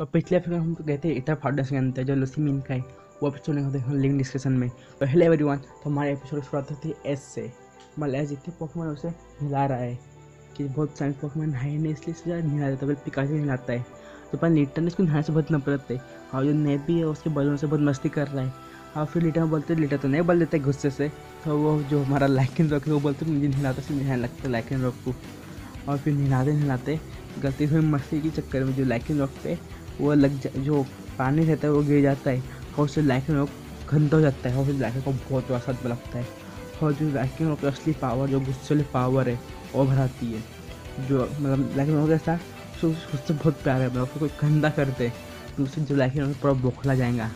तो पिछले एपिसोड हम तो गए थे इटर फाउंडेशन के अंदर जो लुसी मीन का है, वो एपिसोड हैं लिंक डिस्क्रिप्शन में। तो हेलो एवरीवन तो हमारे एपिसोड शुरुआत होती है एस से मतलब एस जितने पोकेमोन उसे हिला रहा है कि बहुत सारे पोकेमोन है नहीं, इसलिए इसे ज़्यादा हिला देता है पिकाचू हिलाता है। तो पर लिटन इसको नहाने से बहुत नफरत है। और जो नेट भी है, उसके बलों से बहुत मस्ती कर रहा है। और फिर लिटन बोलते लिटर तो नहीं, बोल देते गुस्से से। तो वो जो हमारा लाइकिन रॉक है, वो बोलते मुझे नहिलाता से नहाने लगता है लाइकिन रॉक को। और फिर नहिलाते नहिलाते गलती से मस्ती के चक्कर में जो लाइकिन रॉक पे वो लग जा, जो पानी रहता है वो गिर जाता है और उससे लाइकिन रॉक गंदा हो जाता है और फिर लाइकिन को बहुत सद लगता है। और जो लाइकिन रॉक असली पावर जो गुस्से वाली पावर है, वो भराती है। जो मतलब लाइकिन रॉक ऐसा उससे बहुत प्यार है मतलब कोई गंदा करते तो उससे जो लाइकिन रॉक पूरा बोखला जाएगा।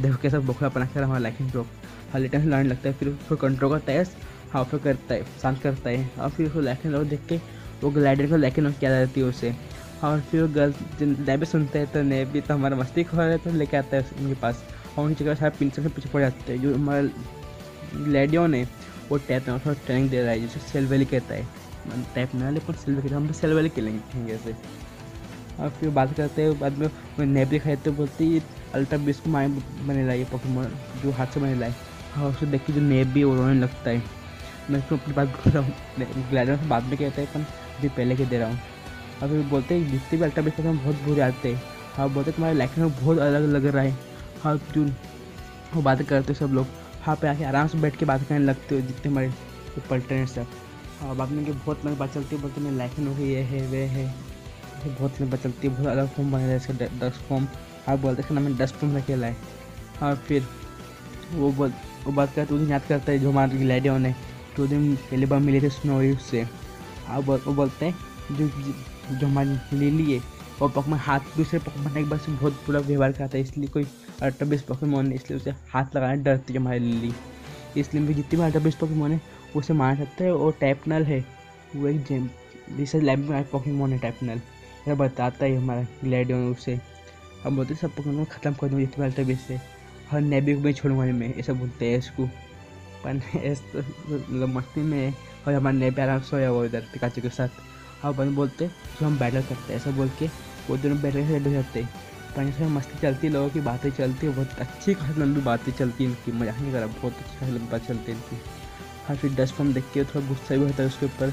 देखो कैसा बोखला बना कर हमारा लाइकिन रॉक हर लिटन लड़ने लगता है, फिर उसको कंट्रोल करता है हाँ फिर करता है, शांत करता है। और फिर उसको लाइकिन रॉक देख के वो ग्लाइडर को लाइकिन रॉक क्या जाती है उसे। और फिर गर्ल्स भी सुनते हैं तो ने भी तो हमारा मस्ती खो रहे तो लेके आता है उनके पास। और उनकी जगह सारे से पीछे पड़ जाते हैं। जो हमारे लेडियो ने, वो टैप में थोड़ा ट्रेनिंग दे रहा है, जिसे सेलवेली कहता है। टैप ना लेकिन कहते हैं हम सेलवेली खेलेंगे ऐसे। और फिर बात करते हैं, बाद में वो नेप दिखाई तो बोलती है अल्ट्रा बीस को माए बने लाई पोकेमोन जो हाथ से बने लाई और उसको देख के जो नेप भी वो रोने लगता है। मैं उसको अपनी बात बोल रहा हूँ ग्लैडर से बाद में कहता है पर अभी पहले के दे रहा हूँ। और फिर बोलते हैं, जितने भी अल्ट्रा बेस बहुत बुरे आते हैं। हाँ बोलते तुम्हारे लाइफ में बहुत अलग लग रहा है। हाँ क्यों? वो बातें करते सब लोग। हाँ पे आके आराम से बैठ के बात करने लगते हो, जितने हमारे पलटे हैं सब। हाँ बाद में बहुत लंबी बात चलती है, बोलते मेरी लाइफ में ये है वे है। बहुत लंबी बात चलती है, बहुत अलग फॉर्म बने इसका डस्ट फॉर्म हाँ बोलते हैं मैंने डस्ट फॉर्म रखेला है। और फिर वो बोल, वो बात करते उस दिन याद करता है जो हमारे लैडियों ने तो दिन पहले बार मिले थे स्नोरी उससे हाँ वो बोलते हैं, जो जो हमारी लिली है और पकवान हाथ, दूसरे पकवान एक बार से बहुत बुरा व्यवहार करता है, इसलिए कोई अल्ट्राबेस पकवान है इसलिए उसे हाथ लगाने डरती है हमारी लिली इसलिए भी जितनी भी अल्ट्राबेस पकवान है, उसे मार सकता है और टैपनल है, वो एक जेम जिसे लैब में पकवान है टैपनल यह बताता है हमारा ग्लैडियन उसे। अब बोलते सब पकवान ख़त्म कर दूँगा जितने अल्ट्राबेस से हर नेबी को मैं छोड़ूँगा मैं, ऐसा बोलते हैं इसको। पर मतलब मस्ती में और हमारे नेबी आराम सोया हुआ इधर पिकाचू के साथ। हाँ बन बोलते जो हम बैटल करते हैं। ऐसा बोल के वो दोनों बैटल से हो। जाते पानी से मस्ती चलती लोगों की बातें चलती है, बहुत अच्छी खासी लंबी बातें चलती हैं इनकी, मज़ाक नहीं करा बहुत अच्छी खासी लंबी बात चलती है इनकी। हाँ फिर डस्ट फॉर्म देख के थोड़ा गुस्सा भी होता है उसके ऊपर।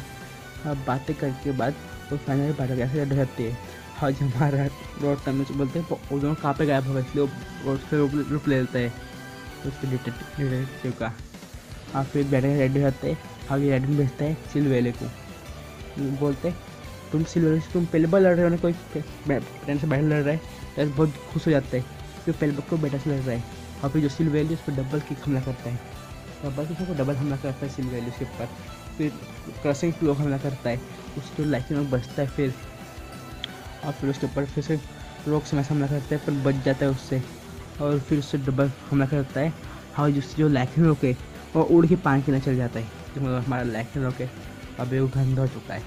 हाँ बातें करके बाद वो फाइनली बैटल कैसे हो जाती है। हाँ जो हमारा रोड टाइम में बोलते हैं, वो दोनों कहाँ पे गायब होगा इसलिए रोड से रूप ले लेता है। उसके डिटेक्टिव का। हाँ फिर बैटल रेडी हो जाते हैं। हाँ ये रेडी भेजता है सिलवेले को। बोलते, तुम सिल्वर तुम पहले बार लड़ रहे हो ना कोई? फ्रेंड से बैठे लड़ रहा है तो बहुत खुश हो जाता है फिर पहले बार को बेटा से लड़ रहा है। और फिर जो सिल वैल्यू उस पर डबल किक हमला करता है। डबल किक को डबल हमला करता है सिल वैल्यू के ऊपर। फिर क्रसिंग फ्लो हमला करता है। उसके लाइफ में बचता है फिर। और फिर उसके ऊपर फिर से रोक समय हमला करता है पर बच जाता है उससे। और फिर उससे डबल हमला करता है। और जिससे जो लाइकिन रोके वो उड़ के पानी के अंदर चल जाता है। मतलब हमारा लाइकिन रोके अभी वो गंदा हो चुका है।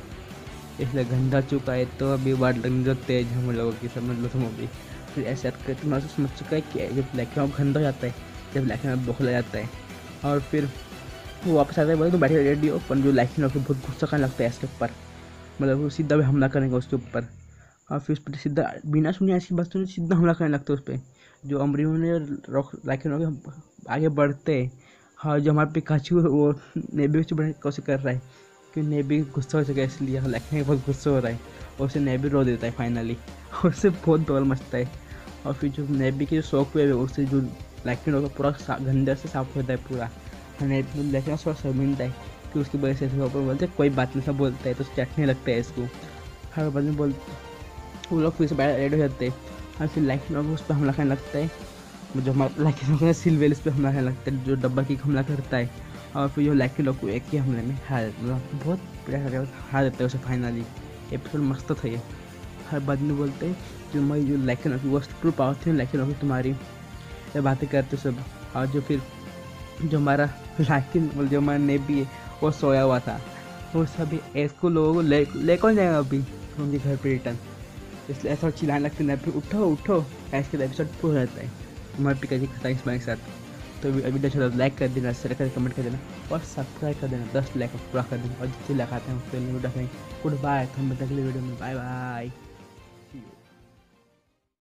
इसलिए गंदा चुका है तो अभी बात लगनी जो तेज हम लोगों की, समझ लो तुम अभी। फिर ऐसा करके तुम्हारा समझ चुका है कि जब ब्लैक में गंदा हो जाता है, जब ब्लैक में बोखला जाता है। और फिर वो वापस आता है बोले तो बैठे रेडी हो। पर जो लाइक में बहुत गुस्सा करने लगता है इसके ऊपर मतलब वो सीधा भी हमला करेंगे उसके ऊपर। और फिर उस पर सीधा बिना सुने ऐसी बात सुने, सीधा हमला करने लगता है उस पर जो अमरीन ने रॉक लाइक आगे बढ़ते हैं। हाँ जो हमारे पे पिकाचू वो नेबी बढ़ने की कोशिश कर रहा है। कि नेबी गुस्सा हो चुका है इसलिए लखने बहुत गुस्सा हो रहा है। और उसे नेबी रो देता है फाइनली और बहुत डोल मचता है। और फिर जो नेबी की जो शौक हुए उससे जो लैकिन होगा पूरा गंदर से साफ़ होता है पूरा। लेकिन थोड़ा शर्मिंदा है कि उसकी वजह से ऊपर बोलते कोई बात नहीं, सब बोलता है। तो चटने लगता है इसको। हर बात में बोल, वो लोग फिर से बैठ रेड हो जाते हैं। और फिर लाइक लोग उस पर हमला करने लगता है। जो हमारा लाइक सिलवेल इस पर हमला करने लगता है, जो डब्बा की हमला करता है। और फिर जो लैकी लोग एक ही हमले में हार मतलब बहुत बढ़िया हार देता है उसे फाइनली एपिसोड मस्त था ये। हर बाद में बोलते हैं मैं जो लैकिन होगी वो ट्रू पावर थी लैकिन होगी तुम्हारी। बातें करते सब। और जो फिर जो हमारा लैकिन मतलब जो हमारा नेबी है, वो सोया हुआ था। वो सभी इसको लोगों को ले कौन जाएगा अभी? उनके घर पर रिटर्न इसलिए ऐसा चिल्लाने लगते हैं फिर उठो उठो। ऐसे एपिसोड पूरा रहता है। हमारे पिताजी खतरा के साथ। तो वीडियो अच्छा लाइक कर देना शेयर कर कमेंट कर देना, और सब्सक्राइब कर देना, दस लाइक पूरा कर देना, और जितने लाइक आते हैं उसके लिए गुड बाय हम अगले वीडियो में बाय बाय